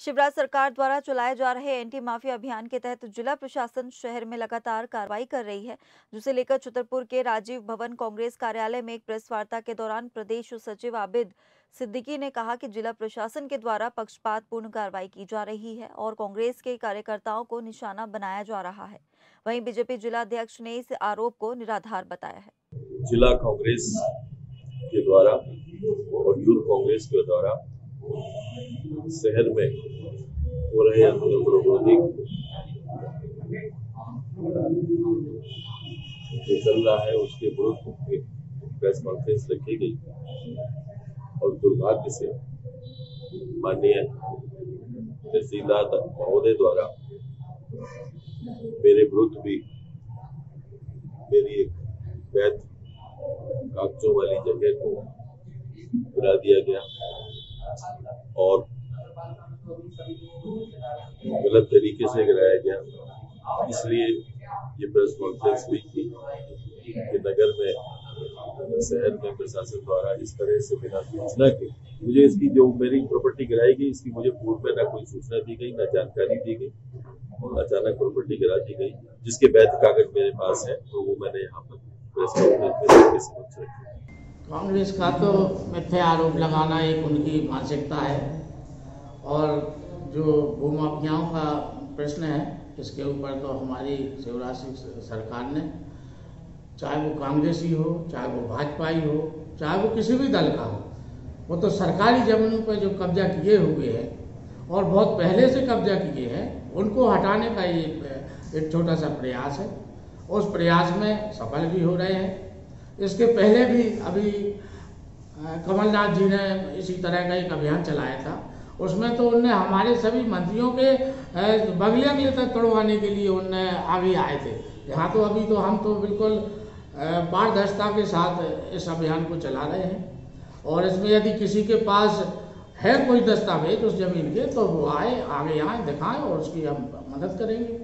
शिवराज सरकार द्वारा चलाए जा रहे एंटी माफिया अभियान के तहत जिला प्रशासन शहर में लगातार कार्रवाई कर रही है, जिसे लेकर छतरपुर के राजीव भवन कांग्रेस कार्यालय में एक प्रेस वार्ता के दौरान प्रदेश सचिव आबिद सिद्दीकी ने कहा कि जिला प्रशासन के द्वारा पक्षपातपूर्ण कार्रवाई की जा रही है और कांग्रेस के कार्यकर्ताओं को निशाना बनाया जा रहा है। वहीं बीजेपी जिला अध्यक्ष ने इस आरोप को निराधार बताया है। जिला कांग्रेस के द्वारा और यूथ कांग्रेस के द्वारा शहर में हो रहे आंदोलन विरोधी जो चल रहा है, उसके विरुद्ध एक प्रेस कॉन्फ्रेंस रखी गई। और दुर्भाग्य से माननीय तहसीलदार महोदय द्वारा मेरे विरुद्ध भी मेरी एक वैध कागजों वाली जगह को गिरा दिया गया। और गलत तरीके से गिराया गया। इसलिए ये प्रेस कॉन्फ्रेंस हुई थी कि नगर में, शहर में प्रशासन द्वारा इस तरह से बिना सूचना के, मुझे इसकी जो मेरी प्रॉपर्टी गिराई गई, इसकी मुझे पूर्व में ना कोई सूचना दी गई, ना जानकारी दी गई, और अचानक प्रॉपर्टी गिरा दी गई, जिसके वैध कागज़ मेरे पास है तो वो मैंने यहाँ पर प्रेस कॉन्फ्रेंस में कांग्रेस का तो मिथ्या आरोप लगाना एक उनकी मानसिकता है। और जो भूमाफियाओं का प्रश्न है, इसके ऊपर तो हमारी शिवराज सिंह सरकार ने, चाहे वो कांग्रेसी हो, चाहे वो भाजपा ही हो, चाहे वो किसी भी दल का हो, वो तो सरकारी जमीनों पर जो कब्जा किए हुए हैं, और बहुत पहले से कब्जा किए हैं, उनको हटाने का ये एक छोटा सा प्रयास है। उस प्रयास में सफल भी हो रहे हैं। इसके पहले भी अभी कमलनाथ जी ने इसी तरह का एक अभियान चलाया था। उसमें तो उनने हमारे सभी मंत्रियों के बगले अगले तक तोड़वाने के लिए उनने आगे आए थे। यहाँ तो अभी तो हम तो बिल्कुल पारदर्शिता के साथ इस अभियान को चला रहे हैं। और इसमें यदि किसी के पास है कोई दस्तावेज़ उस ज़मीन के तो वो आए, आगे आए, दिखाएँ और उसकी हम मदद करेंगे।